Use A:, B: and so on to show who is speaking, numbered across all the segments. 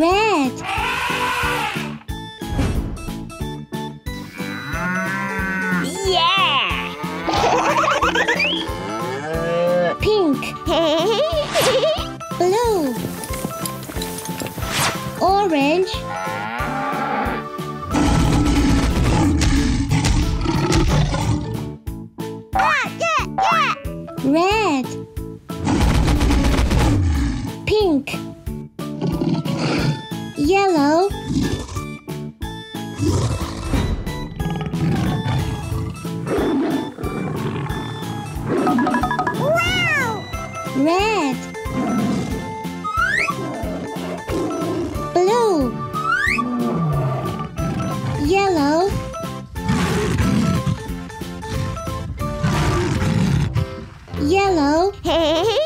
A: red.
B: Yeah! Pink. Blue.
A: Orange.
B: Ah, red.
A: yellow.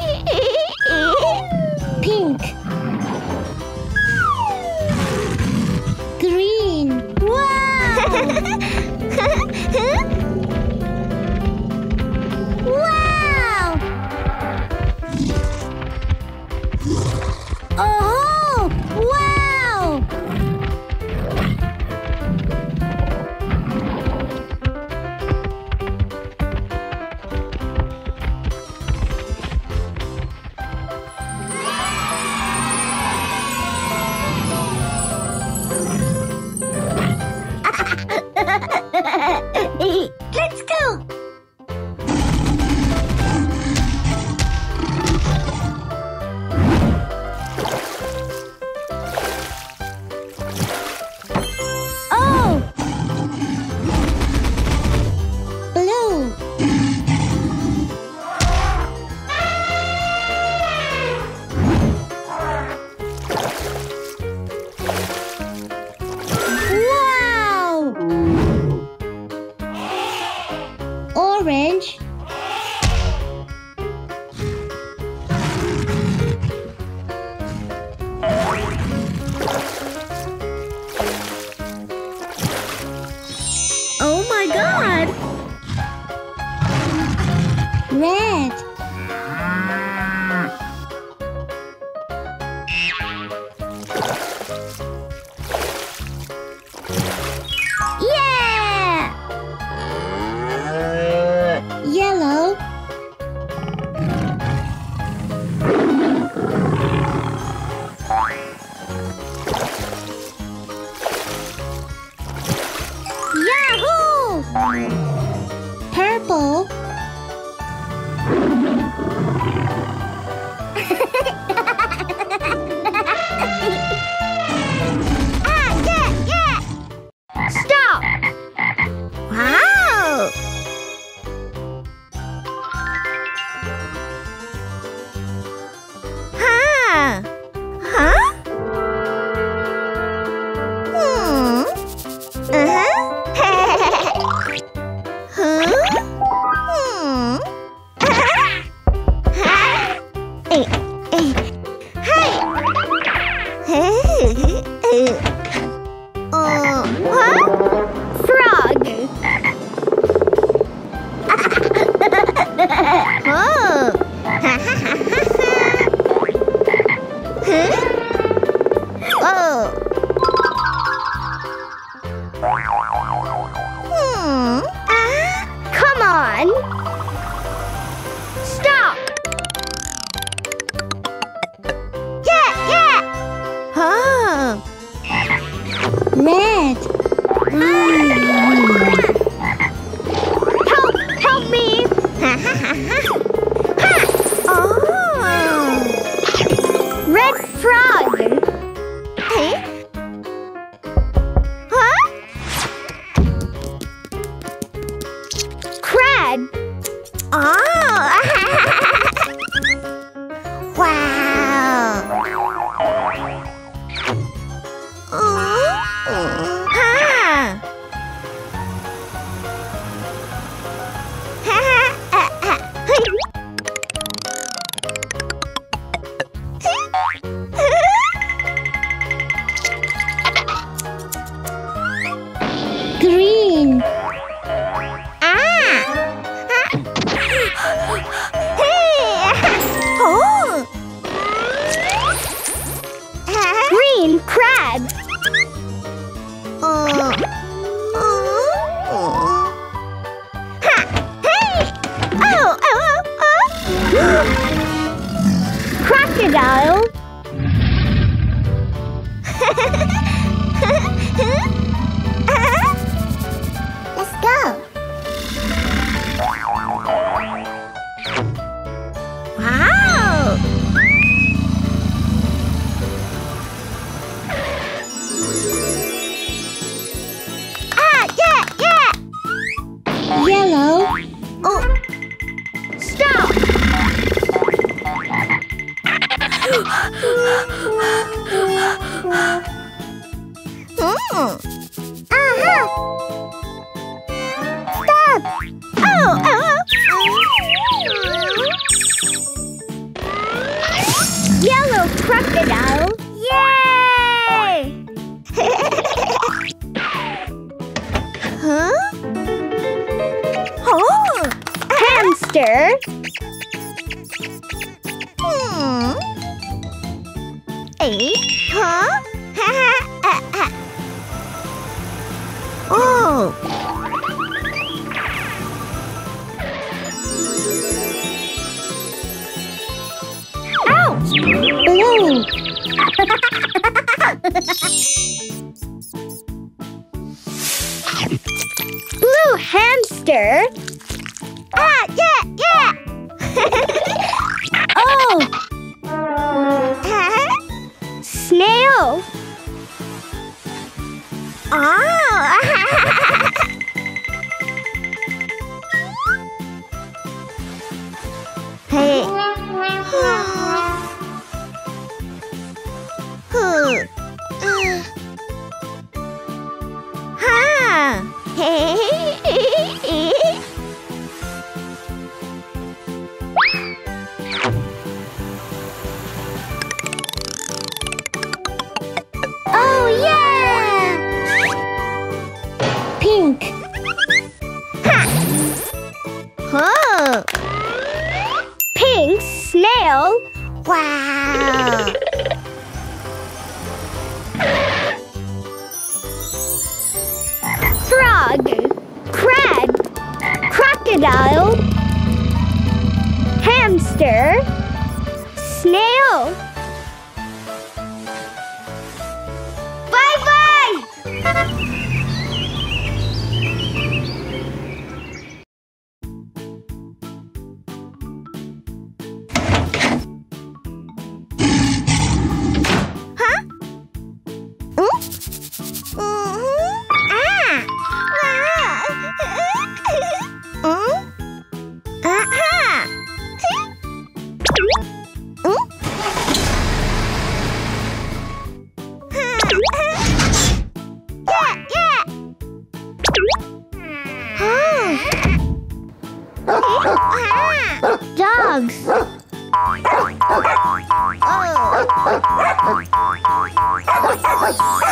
B: Hmm.
A: yellow stir.
B: Hmm. Eight? Huh? oh!
A: Ouch! Ooh! Blue hamster oh!
B: Huh?
A: Snail!
B: Oh! hey!
A: dogs.
B: Oh.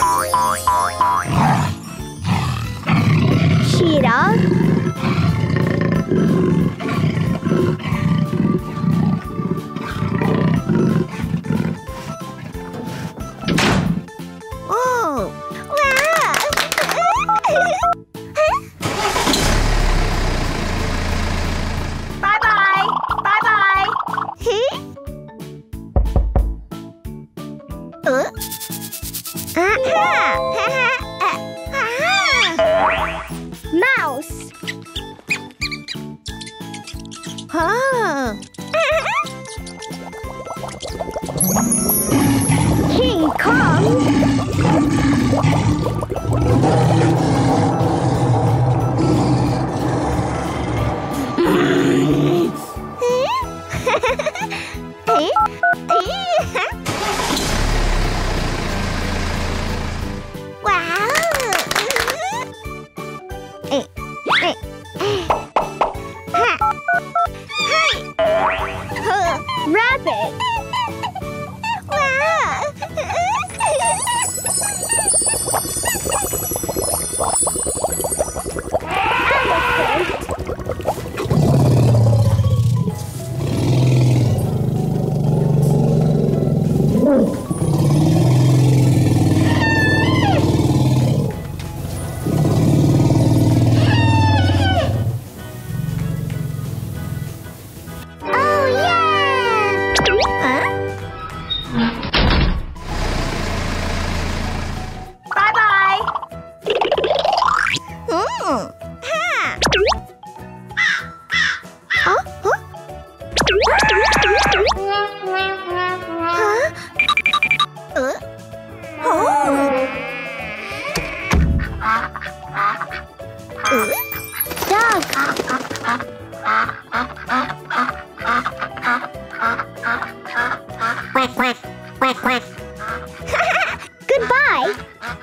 A: 어?
B: quack, quack, quack.
A: Goodbye.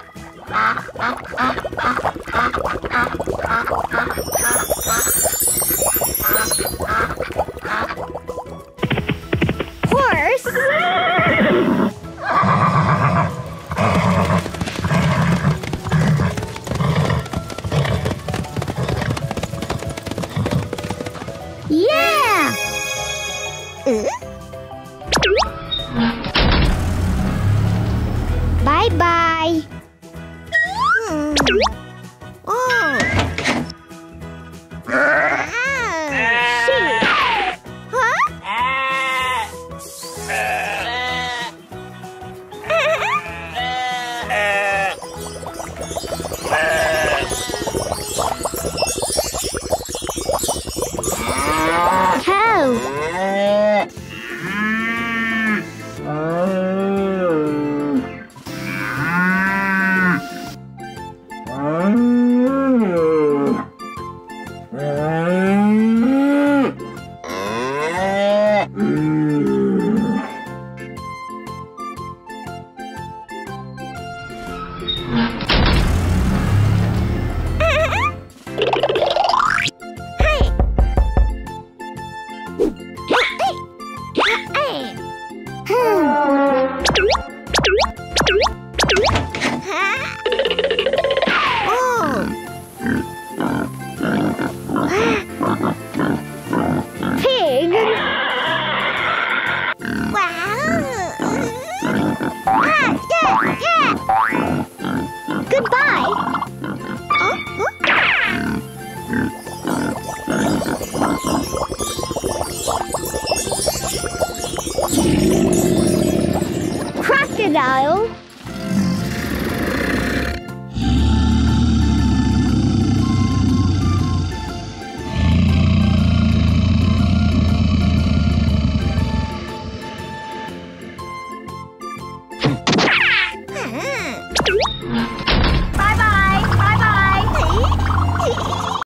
A: Bye-bye.
B: Hmm.